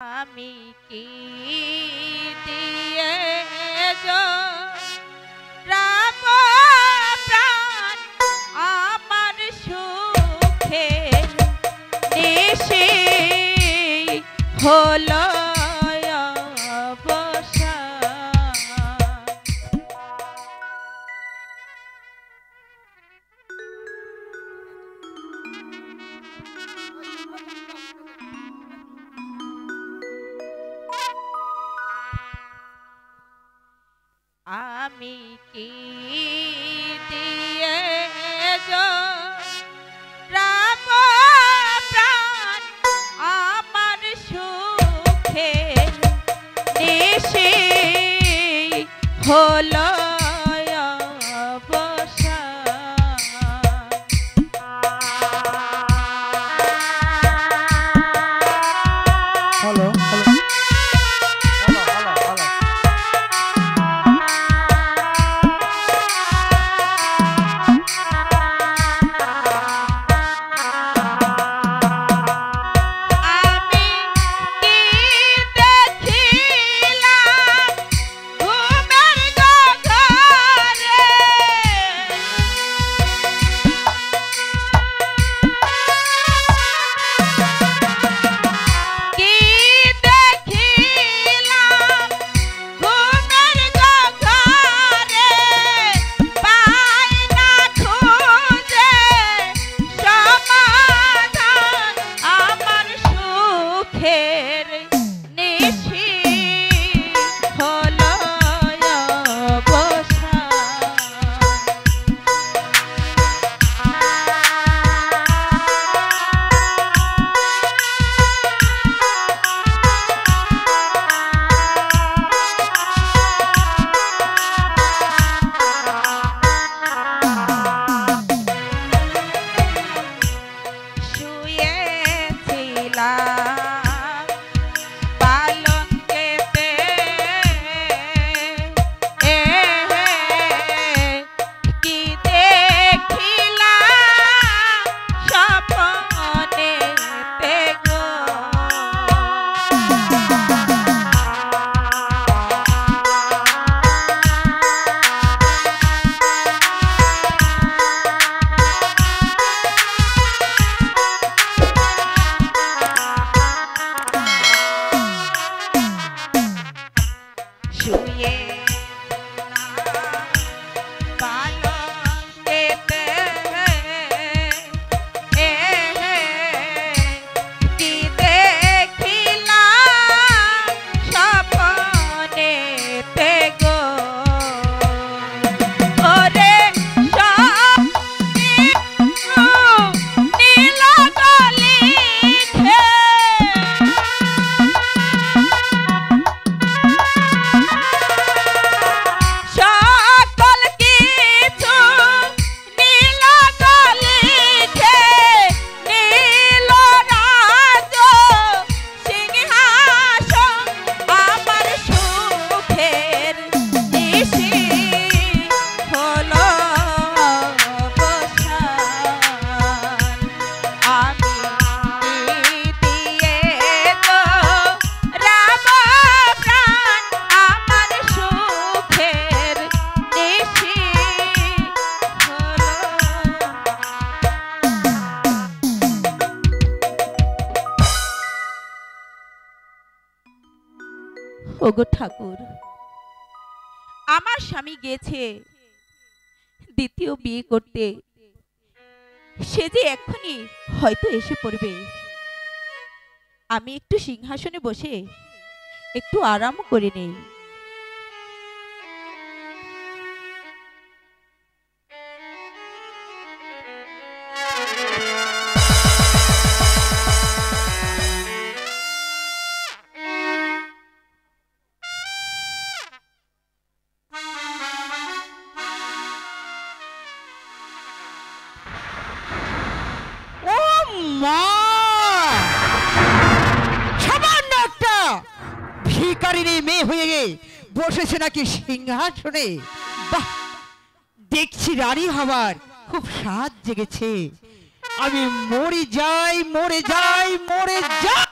আমি কি দিয়ে রাম প্রাণ সুখে হলো। আমি কি দিয়ে রাম প্রাণ আমার সুখে নিশি হলো? সুখের নিশি হলো শুয়েছিলাম ওগো ঠাকুর। আমার স্বামী গেছে দ্বিতীয় বিয়ে করতে। সে যে এক্ষুনি হয়তো এসে পড়বে। আমি একটু সিংহাসনে বসে একটু আরাম করে নেই। মা সামান্য একটা ভিকারিনী মেয়ে হয়ে বসেছে নাকি সিংহাসনে। বাহ, দেখছি রানী হবার খুব স্বাদ জেগেছে। আমি মরে যাই মরে যাই মরে যাই।